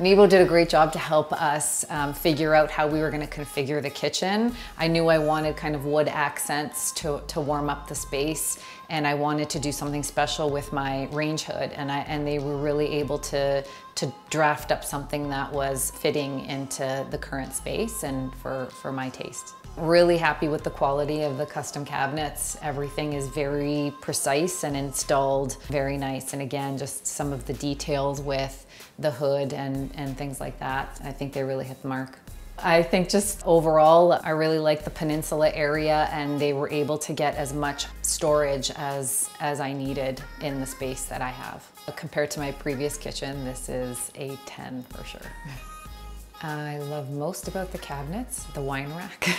NiBO did a great job to help us um, figure out how we were going to configure the kitchen. I knew I wanted kind of wood accents to, to warm up the space and I wanted to do something special with my range hood and, I, and they were really able to, to draft up something that was fitting into the current space and for, for my taste. Really happy with the quality of the custom cabinets. Everything is very precise and installed very nice. And again, just some of the details with the hood and, and things like that. I think they really hit the mark. I think just overall, I really like the peninsula area and they were able to get as much storage as, as I needed in the space that I have. Compared to my previous kitchen, this is a 10 for sure. I love most about the cabinets, the wine rack.